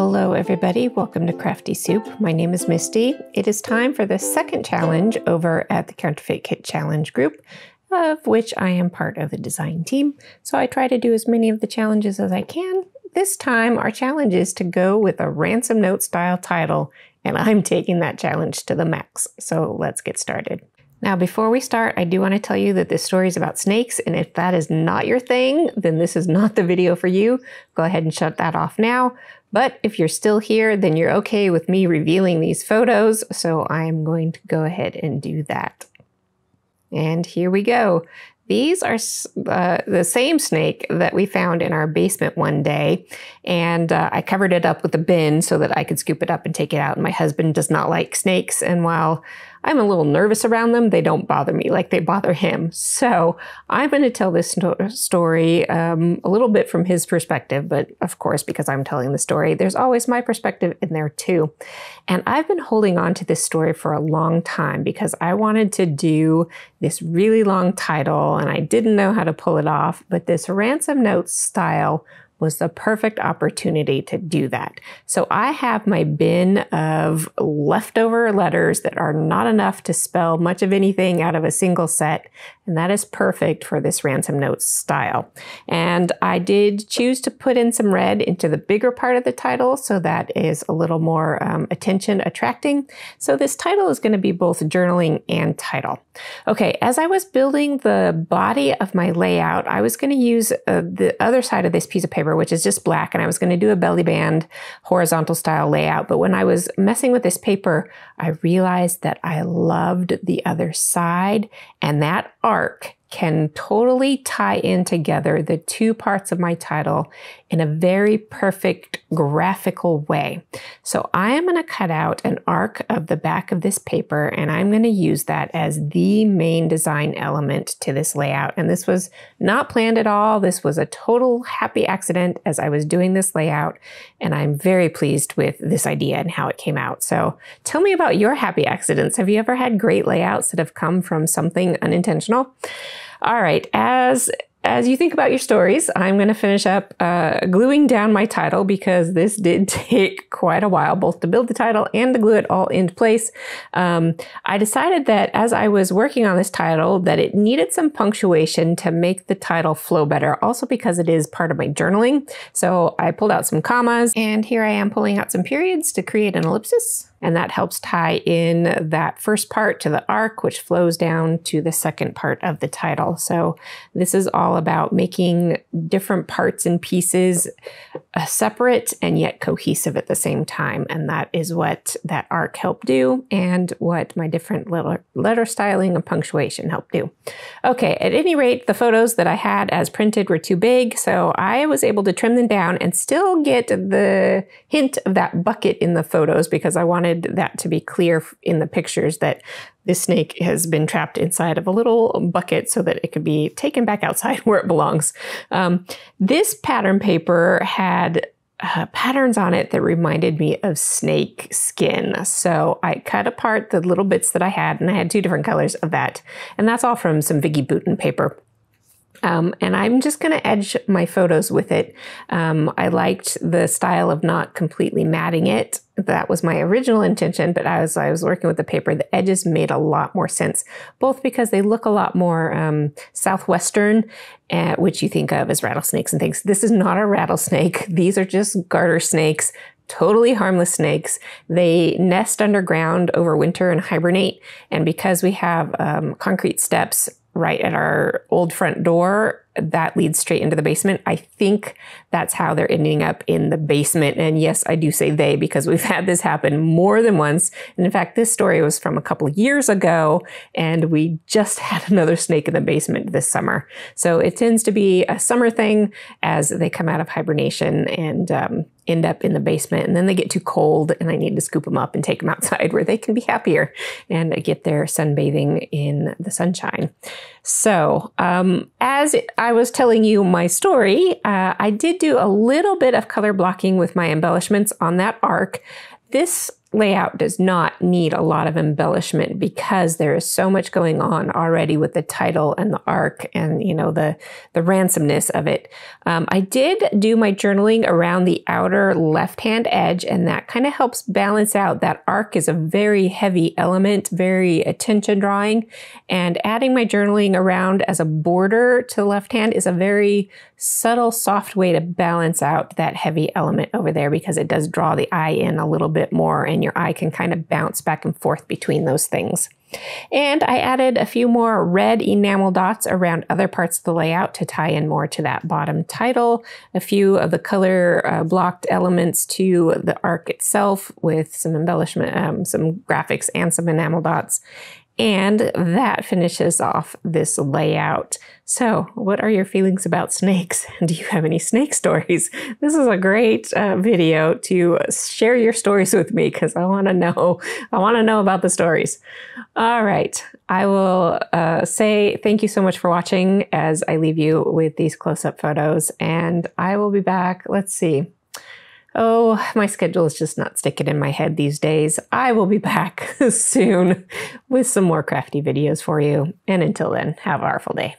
Hello, everybody. Welcome to Crafty Soup. My name is Misty. It is time for the second challenge over at the Counterfeit Kit Challenge group, of which I am part of the design team. So I try to do as many of the challenges as I can. This time, our challenge is to go with a ransom note style title, and I'm taking that challenge to the max. So let's get started. Now, before we start, I do want to tell you that this story is about snakes, and if that is not your thing, then this is not the video for you. Go ahead and shut that off now. But if you're still here, then you're okay with me revealing these photos, so I'm going to go ahead and do that. And here we go. These are uh, the same snake that we found in our basement one day. And uh, I covered it up with a bin so that I could scoop it up and take it out. And my husband does not like snakes. And while I'm a little nervous around them. They don't bother me like they bother him. So I'm going to tell this story um, a little bit from his perspective, but of course, because I'm telling the story, there's always my perspective in there too. And I've been holding on to this story for a long time because I wanted to do this really long title and I didn't know how to pull it off, but this ransom note style was the perfect opportunity to do that. So I have my bin of leftover letters that are not enough to spell much of anything out of a single set, and that is perfect for this ransom note style. And I did choose to put in some red into the bigger part of the title, so that is a little more um, attention attracting. So this title is going to be both journaling and title. Okay, as I was building the body of my layout, I was going to use uh, the other side of this piece of paper which is just black, and I was going to do a belly band horizontal style layout. But when I was messing with this paper, I realized that I loved the other side and that arc can totally tie in together the two parts of my title in a very perfect graphical way. So I am going to cut out an arc of the back of this paper and I'm going to use that as the main design element to this layout. And this was not planned at all. This was a total happy accident as I was doing this layout. And I'm very pleased with this idea and how it came out. So tell me about your happy accidents. Have you ever had great layouts that have come from something unintentional? All right, as as you think about your stories, I'm going to finish up uh, gluing down my title because this did take quite a while, both to build the title and to glue it all into place. Um, I decided that as I was working on this title, that it needed some punctuation to make the title flow better, also because it is part of my journaling. So I pulled out some commas, and here I am pulling out some periods to create an ellipsis. And that helps tie in that first part to the arc, which flows down to the second part of the title. So this is all about making different parts and pieces uh, separate and yet cohesive at the same time. And that is what that arc helped do and what my different letter, letter styling and punctuation helped do. Okay, at any rate, the photos that I had as printed were too big. So I was able to trim them down and still get the hint of that bucket in the photos because I wanted wanted that to be clear in the pictures that this snake has been trapped inside of a little bucket so that it could be taken back outside where it belongs. Um, this pattern paper had uh, patterns on it that reminded me of snake skin. So I cut apart the little bits that I had, and I had two different colors of that. And that's all from some Vicki Boutin paper. Um, and I'm just going to edge my photos with it. Um, I liked the style of not completely matting it. That was my original intention, but as I was working with the paper, the edges made a lot more sense, both because they look a lot more um, southwestern, uh, which you think of as rattlesnakes and things. This is not a rattlesnake. These are just garter snakes totally harmless snakes. They nest underground over winter and hibernate. And because we have um, concrete steps right at our old front door that leads straight into the basement. I think that's how they're ending up in the basement. And yes, I do say they because we've had this happen more than once. And in fact, this story was from a couple years ago, and we just had another snake in the basement this summer. So it tends to be a summer thing as they come out of hibernation and um, end up in the basement. And then they get too cold, and I need to scoop them up and take them outside where they can be happier and get their sunbathing in the sunshine. So, um, as I was telling you my story, uh, I did do a little bit of color blocking with my embellishments on that arc. This layout does not need a lot of embellishment because there is so much going on already with the title and the arc and you know the the ransomness of it. Um, I did do my journaling around the outer left hand edge and that kind of helps balance out that arc is a very heavy element, very attention drawing and adding my journaling around as a border to the left hand is a very subtle soft way to balance out that heavy element over there because it does draw the eye in a little bit more and your eye can kind of bounce back and forth between those things. And I added a few more red enamel dots around other parts of the layout to tie in more to that bottom title, a few of the color uh, blocked elements to the arc itself with some embellishment, um, some graphics and some enamel dots. And that finishes off this layout. So, what are your feelings about snakes? Do you have any snake stories? This is a great uh, video to share your stories with me because I want to know. I want to know about the stories. All right, I will uh, say thank you so much for watching as I leave you with these close-up photos, and I will be back. Let's see. Oh, my schedule is just not sticking in my head these days. I will be back soon with some more crafty videos for you. And until then, have a wonderful day.